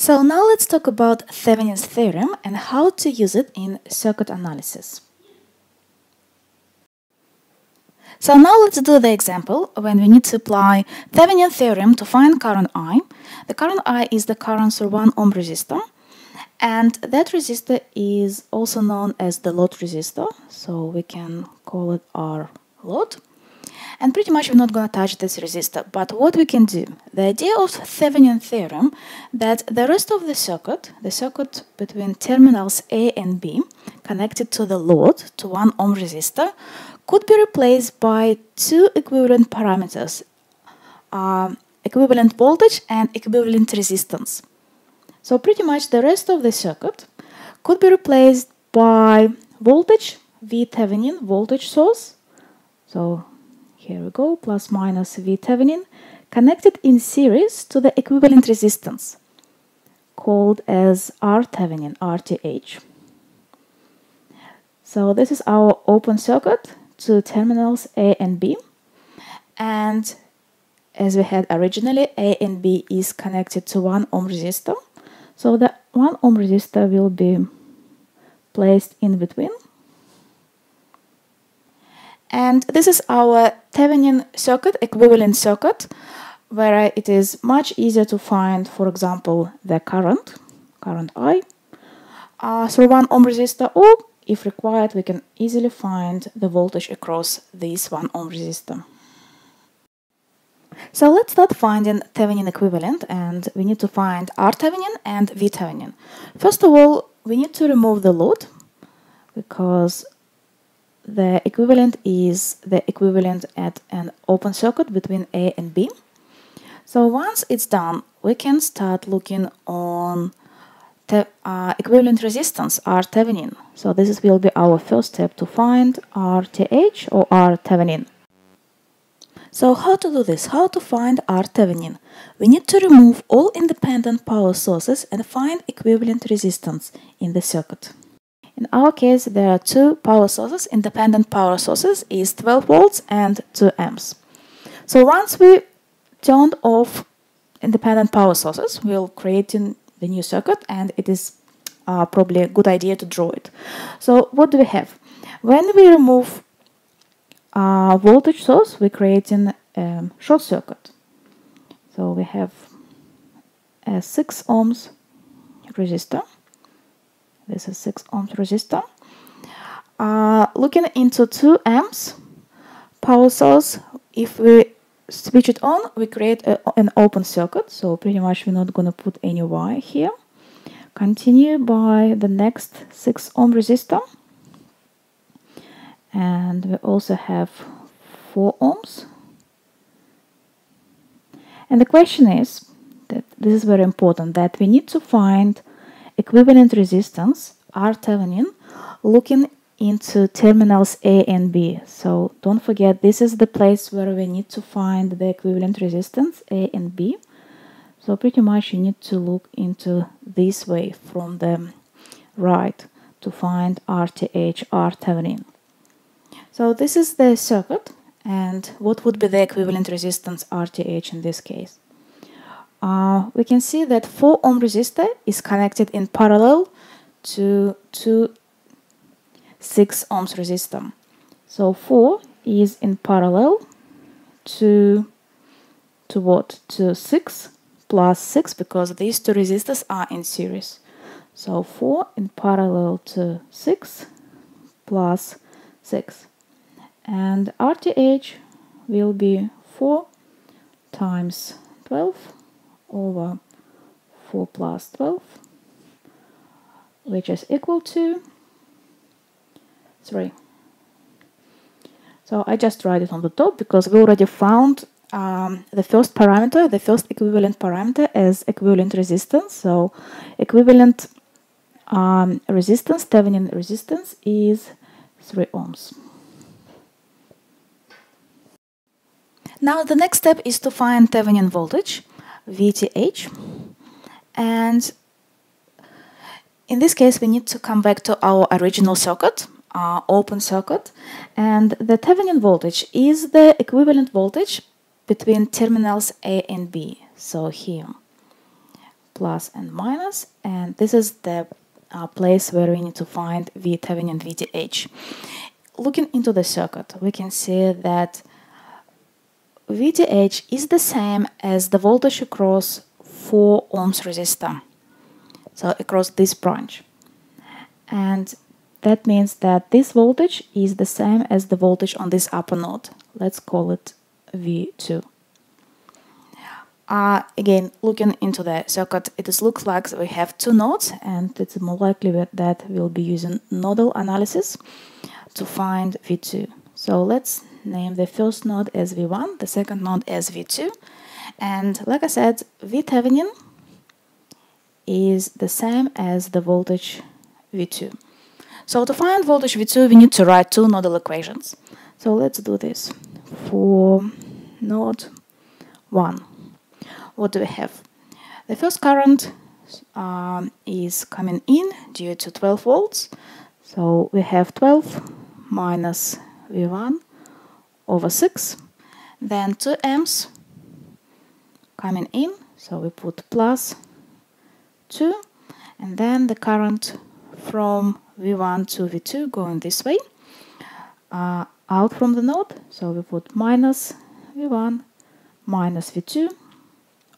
So now let's talk about Thevenin's theorem and how to use it in circuit analysis. So now let's do the example when we need to apply Thevenin theorem to find current I. The current I is the current through 1 ohm resistor and that resistor is also known as the load resistor so we can call it R load and pretty much we're not going to touch this resistor but what we can do the idea of Thevenin theorem that the rest of the circuit the circuit between terminals A and B connected to the load to 1 ohm resistor could be replaced by two equivalent parameters uh, equivalent voltage and equivalent resistance. So pretty much the rest of the circuit could be replaced by voltage V Thevenin voltage source. So here we go, plus minus V Thevenin connected in series to the equivalent resistance called as R Thevenin, RTH. So this is our open circuit to terminals A and B. And as we had originally, A and B is connected to 1 ohm resistor. So the 1 ohm resistor will be placed in between. And this is our Thevenin circuit, equivalent circuit, where it is much easier to find, for example, the current, current I, uh, through 1 ohm resistor or if required, we can easily find the voltage across this 1 ohm resistor. So let's start finding Thevenin equivalent and we need to find R Thevenin and V Thevenin. First of all, we need to remove the load because the equivalent is the equivalent at an open circuit between A and B. So once it's done, we can start looking on uh, equivalent resistance R Thevenin. So this is, will be our first step to find RTH or R Thevenin. So how to do this? How to find R Thevenin? We need to remove all independent power sources and find equivalent resistance in the circuit. In our case, there are two power sources, independent power sources is 12 volts and 2 amps. So once we turned off independent power sources, we'll create the new circuit and it is uh, probably a good idea to draw it. So what do we have? When we remove a voltage source, we're creating a short circuit. So we have a 6 ohms resistor. This is 6 ohms resistor. Uh, looking into 2 amps power source, if we switch it on, we create a, an open circuit. So pretty much we're not going to put any wire here. Continue by the next 6 ohm resistor. And we also have 4 ohms. And the question is, that this is very important, that we need to find equivalent resistance, R Thevenin, looking into terminals A and B. So don't forget this is the place where we need to find the equivalent resistance A and B. So pretty much you need to look into this way from the right to find RTH R Thevenin. So this is the circuit and what would be the equivalent resistance RTH in this case. Uh, we can see that 4 ohm resistor is connected in parallel to two 6 ohms resistor. So 4 is in parallel to, to what? To 6 plus 6 because these two resistors are in series. So 4 in parallel to 6 plus 6. And RTH will be 4 times 12 over 4 plus 12 which is equal to 3. So I just write it on the top because we already found um, the first parameter, the first equivalent parameter as equivalent resistance. So equivalent um, resistance, Thevenin resistance is 3 ohms. Now the next step is to find Thevenin voltage, VTH. And in this case, we need to come back to our original circuit uh, open circuit and the Thevenin voltage is the equivalent voltage between terminals A and B so here plus and minus, and this is the uh, place where we need to find VThevenin VTH. Looking into the circuit, we can see that VTH is the same as the voltage across 4 ohms resistor, so across this branch. And that means that this voltage is the same as the voltage on this upper node. Let's call it V2. Uh, again, looking into the circuit, it looks like we have two nodes and it's more likely that we'll be using nodal analysis to find V2. So let's name the first node as V1, the second node as V2. And like I said, VThevenin is the same as the voltage V2. So to find voltage V2, we need to write two nodal equations. So let's do this. For node 1, what do we have? The first current um, is coming in due to 12 volts. So we have 12 minus V1 over 6. Then 2 amps coming in. So we put plus 2. And then the current from V1 to V2 going this way. Uh, out from the node. So we put minus V1 minus V2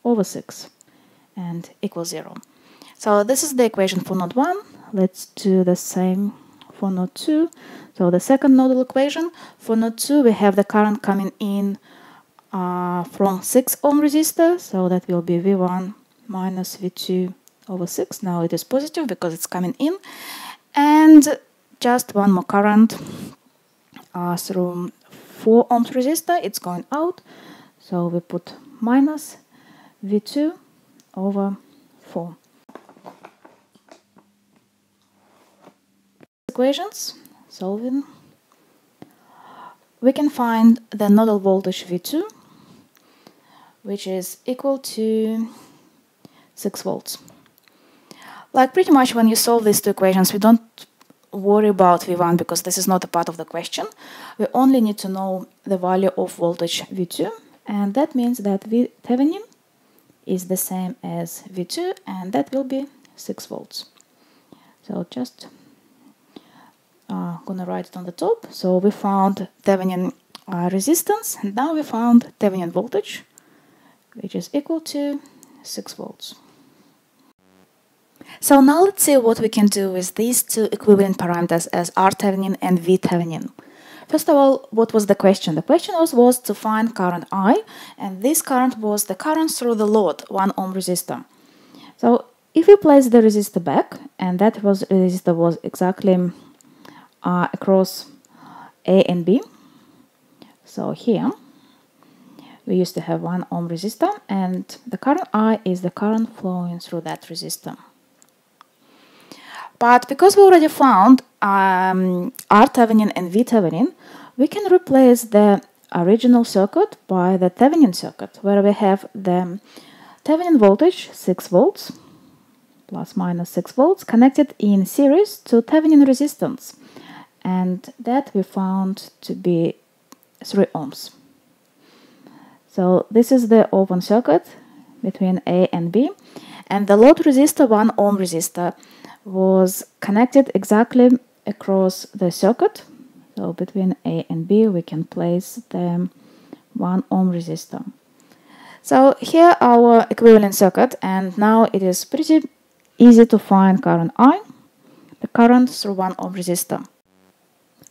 over 6 and equals 0. So this is the equation for node 1. Let's do the same for node 2. So the second nodal equation, for node 2 we have the current coming in uh, from 6 ohm resistor, so that will be V1 minus V2 over 6. Now it is positive because it's coming in. And just one more current uh, through 4 ohms resistor, it's going out. So we put minus V2 over 4. Equations, solving. We can find the nodal voltage V2, which is equal to 6 volts. Like pretty much when you solve these two equations, we don't worry about V1 because this is not a part of the question. We only need to know the value of voltage V2, and that means that V Thevenin is the same as V2 and that will be 6 volts. So just gonna write it on the top. So we found Thevenin uh, resistance and now we found Thevenin voltage which is equal to 6 volts. So now let's see what we can do with these two equivalent parameters as R Thevenin and V Thevenin. First of all, what was the question? The question was, was to find current I, and this current was the current through the load, 1 ohm resistor. So if we place the resistor back, and that was resistor was exactly uh, across A and B, so here we used to have 1 ohm resistor, and the current I is the current flowing through that resistor. But because we already found um, R Thevenin and V Thevenin, we can replace the original circuit by the Thevenin circuit, where we have the Thevenin voltage 6 volts plus minus 6 volts connected in series to Thevenin resistance, and that we found to be 3 ohms. So this is the open circuit between A and B, and the load resistor 1 ohm resistor was connected exactly across the circuit. So between A and B we can place the 1 ohm resistor. So here our equivalent circuit and now it is pretty easy to find current I, the current through 1 ohm resistor.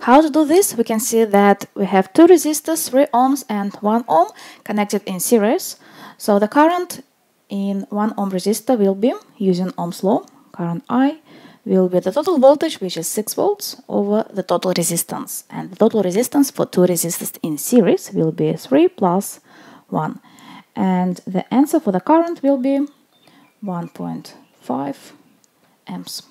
How to do this? We can see that we have two resistors, 3 ohms and 1 ohm, connected in series. So the current in 1 ohm resistor will be, using Ohm's law, current I, will be the total voltage, which is 6 volts, over the total resistance. And the total resistance for two resistors in series will be 3 plus 1. And the answer for the current will be 1.5 amps.